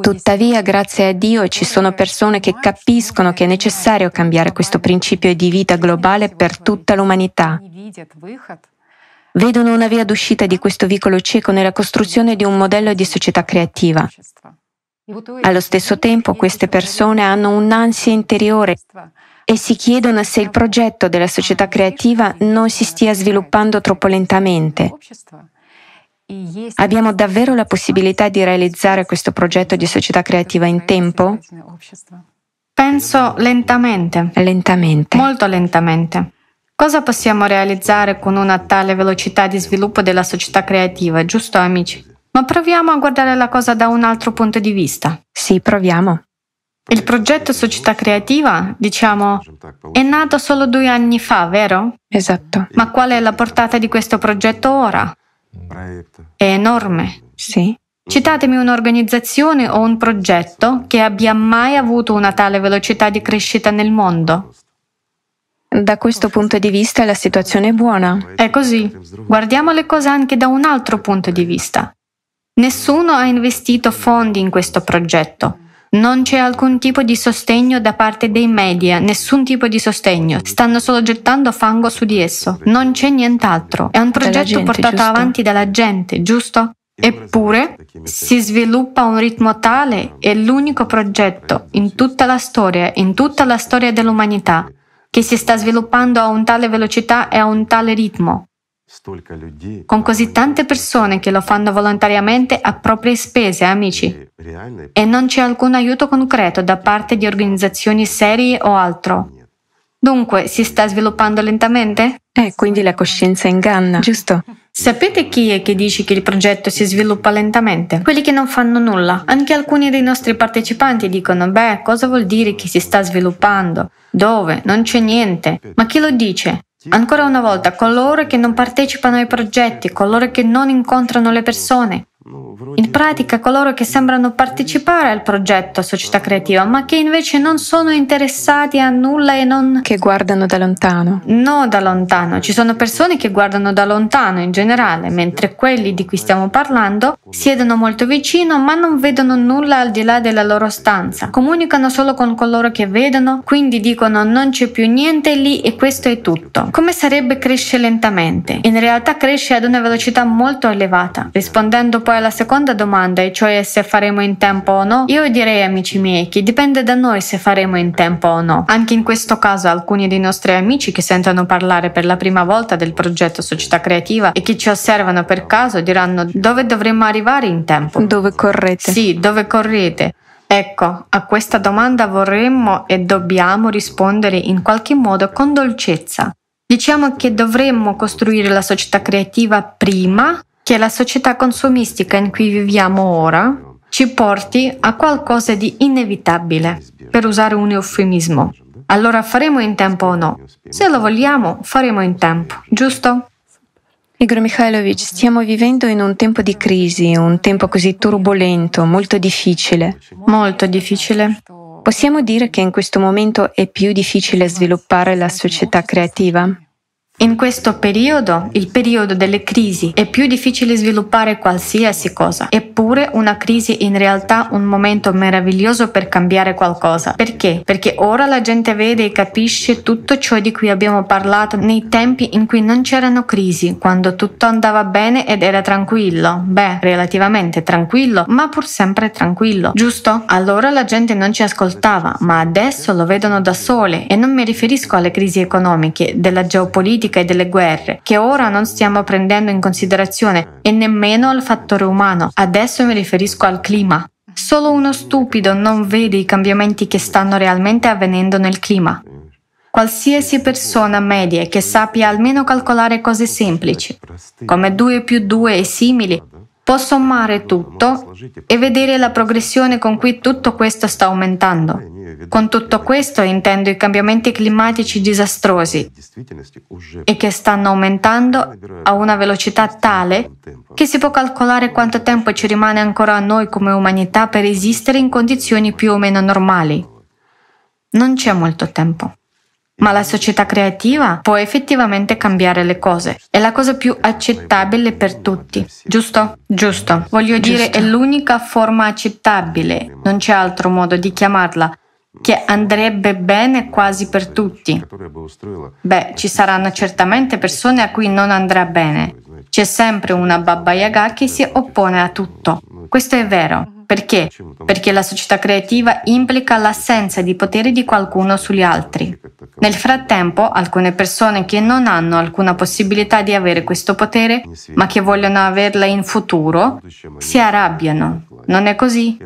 Tuttavia, grazie a Dio, ci sono persone che capiscono che è necessario cambiare questo principio di vita globale per tutta l'umanità. Vedono una via d'uscita di questo vicolo cieco nella costruzione di un modello di società creativa. Allo stesso tempo, queste persone hanno un'ansia interiore e si chiedono se il progetto della società creativa non si stia sviluppando troppo lentamente. Abbiamo davvero la possibilità di realizzare questo progetto di società creativa in tempo? Penso lentamente. Lentamente. Molto lentamente. Cosa possiamo realizzare con una tale velocità di sviluppo della società creativa, giusto amici? Ma proviamo a guardare la cosa da un altro punto di vista. Sì, proviamo. Il progetto Società Creativa, diciamo, è nato solo due anni fa, vero? Esatto. Ma qual è la portata di questo progetto ora? È enorme. Sì. Citatemi un'organizzazione o un progetto che abbia mai avuto una tale velocità di crescita nel mondo. Da questo punto di vista la situazione è buona. È così. Guardiamo le cose anche da un altro punto di vista. Nessuno ha investito fondi in questo progetto. Non c'è alcun tipo di sostegno da parte dei media, nessun tipo di sostegno. Stanno solo gettando fango su di esso. Non c'è nient'altro. È un progetto gente, portato giusto? avanti dalla gente, giusto? Eppure si sviluppa a un ritmo tale, è l'unico progetto in tutta la storia, in tutta la storia dell'umanità, che si sta sviluppando a un tale velocità e a un tale ritmo con così tante persone che lo fanno volontariamente a proprie spese, amici, e non c'è alcun aiuto concreto da parte di organizzazioni serie o altro. Dunque, si sta sviluppando lentamente? Eh, quindi la coscienza inganna, giusto? Sapete chi è che dice che il progetto si sviluppa lentamente? Quelli che non fanno nulla. Anche alcuni dei nostri partecipanti dicono, beh, cosa vuol dire che si sta sviluppando? Dove? Non c'è niente. Ma chi lo dice? Ancora una volta, coloro che non partecipano ai progetti, coloro che non incontrano le persone. In pratica, coloro che sembrano partecipare al progetto Società Creativa, ma che invece non sono interessati a nulla e non... Che guardano da lontano. No, da lontano. Ci sono persone che guardano da lontano in generale, mentre quelli di cui stiamo parlando siedono molto vicino ma non vedono nulla al di là della loro stanza. Comunicano solo con coloro che vedono, quindi dicono non c'è più niente lì e questo è tutto. Come sarebbe cresce lentamente? In realtà cresce ad una velocità molto elevata. Rispondendo poi alla seconda domanda, e cioè se faremo in tempo o no, io direi amici miei che dipende da noi se faremo in tempo o no. Anche in questo caso alcuni dei nostri amici che sentono parlare per la prima volta del progetto Società Creativa e che ci osservano per caso diranno dove dovremmo arrivare in tempo. Dove correte? Sì, dove correte? Ecco, a questa domanda vorremmo e dobbiamo rispondere in qualche modo con dolcezza. Diciamo che dovremmo costruire la società creativa prima che la società consumistica in cui viviamo ora ci porti a qualcosa di inevitabile, per usare un eufemismo. Allora faremo in tempo o no? Se lo vogliamo, faremo in tempo, giusto? Igor Mikhailovich, stiamo vivendo in un tempo di crisi, un tempo così turbolento, molto difficile. Molto difficile. Possiamo dire che in questo momento è più difficile sviluppare la società creativa? In questo periodo, il periodo delle crisi, è più difficile sviluppare qualsiasi cosa. Eppure una crisi è in realtà un momento meraviglioso per cambiare qualcosa. Perché? Perché ora la gente vede e capisce tutto ciò di cui abbiamo parlato nei tempi in cui non c'erano crisi, quando tutto andava bene ed era tranquillo. Beh, relativamente tranquillo, ma pur sempre tranquillo, giusto? Allora la gente non ci ascoltava, ma adesso lo vedono da sole e non mi riferisco alle crisi economiche, della geopolitica e delle guerre, che ora non stiamo prendendo in considerazione, e nemmeno al fattore umano. Adesso mi riferisco al clima. Solo uno stupido non vede i cambiamenti che stanno realmente avvenendo nel clima. Qualsiasi persona media che sappia almeno calcolare cose semplici, come 2 più 2 e simili, può sommare tutto e vedere la progressione con cui tutto questo sta aumentando. Con tutto questo intendo i cambiamenti climatici disastrosi e che stanno aumentando a una velocità tale che si può calcolare quanto tempo ci rimane ancora a noi come umanità per esistere in condizioni più o meno normali. Non c'è molto tempo. Ma la società creativa può effettivamente cambiare le cose. È la cosa più accettabile per tutti, giusto? Giusto. Voglio giusto. dire, è l'unica forma accettabile, non c'è altro modo di chiamarla che andrebbe bene quasi per tutti. Beh, ci saranno certamente persone a cui non andrà bene. C'è sempre una Baba Yaga che si oppone a tutto. Questo è vero. Perché? Perché la società creativa implica l'assenza di potere di qualcuno sugli altri. Nel frattempo, alcune persone che non hanno alcuna possibilità di avere questo potere, ma che vogliono averla in futuro, si arrabbiano. Non è così?